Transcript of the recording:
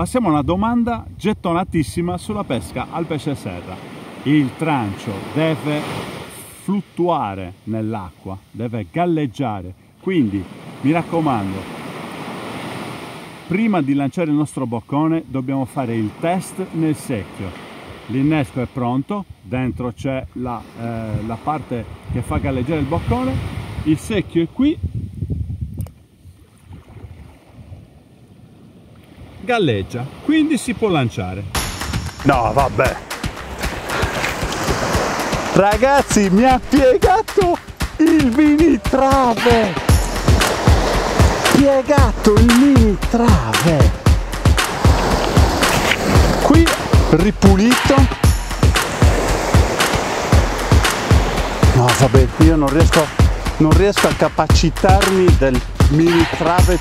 Passiamo a una domanda gettonatissima sulla pesca al pesce serra. Il trancio deve fluttuare nell'acqua, deve galleggiare. Quindi mi raccomando, prima di lanciare il nostro boccone dobbiamo fare il test nel secchio. L'innesco è pronto, dentro c'è la, eh, la parte che fa galleggiare il boccone, il secchio è qui galleggia, quindi si può lanciare. No, vabbè. Ragazzi, mi ha piegato il mini trave. Piegato il mini trave. Qui ripulito. No, vabbè, io non riesco, non riesco a capacitarmi del mini trave